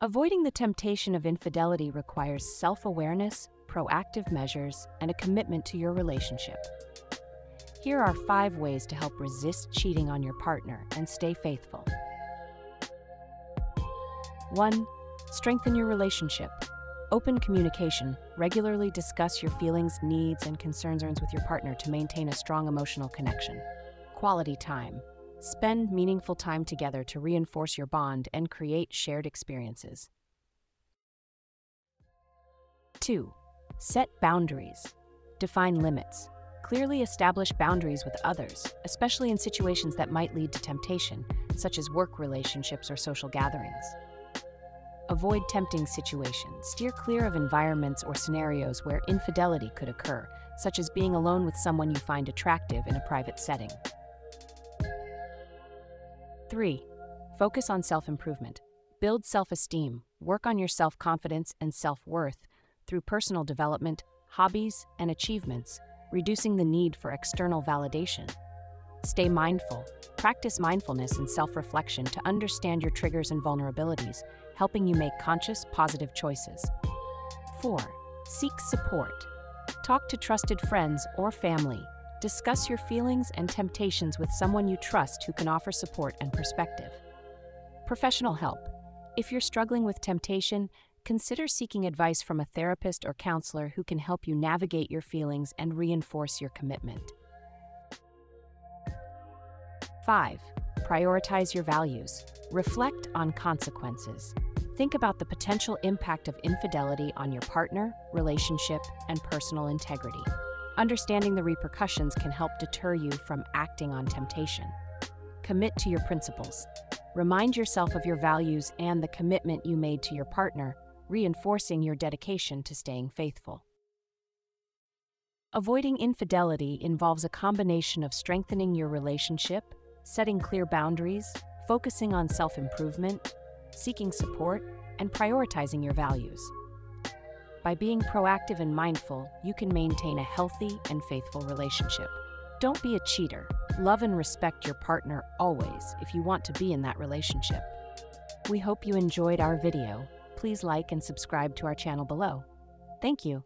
Avoiding the temptation of infidelity requires self awareness, proactive measures, and a commitment to your relationship. Here are five ways to help resist cheating on your partner and stay faithful. 1. Strengthen your relationship. Open communication. Regularly discuss your feelings, needs, and concerns with your partner to maintain a strong emotional connection. Quality time. Spend meaningful time together to reinforce your bond and create shared experiences. 2. Set boundaries. Define limits. Clearly establish boundaries with others, especially in situations that might lead to temptation, such as work relationships or social gatherings. Avoid tempting situations. Steer clear of environments or scenarios where infidelity could occur, such as being alone with someone you find attractive in a private setting. 3. Focus on self improvement. Build self esteem, work on your self confidence and self worth through personal development, hobbies, and achievements, reducing the need for external validation. Stay mindful. Practice mindfulness and self reflection to understand your triggers and vulnerabilities, helping you make conscious, positive choices. 4. Seek support. Talk to trusted friends or family Discuss your feelings and temptations with someone you trust who can offer support and perspective. Professional help. If you're struggling with temptation, consider seeking advice from a therapist or counselor who can help you navigate your feelings and reinforce your commitment. 5. Prioritize your values. Reflect on consequences. Think about the potential impact of infidelity on your partner, relationship, and personal integrity. Understanding the repercussions can help deter you from acting on temptation. Commit to your principles. Remind yourself of your values and the commitment you made to your partner, reinforcing your dedication to staying faithful. Avoiding infidelity involves a combination of strengthening your relationship, setting clear boundaries, focusing on self improvement, seeking support, and prioritizing your values. By being proactive and mindful, you can maintain a healthy and faithful relationship. Don't be a cheater. Love and respect your partner always if you want to be in that relationship. We hope you enjoyed our video. Please like and subscribe to our channel below. Thank you.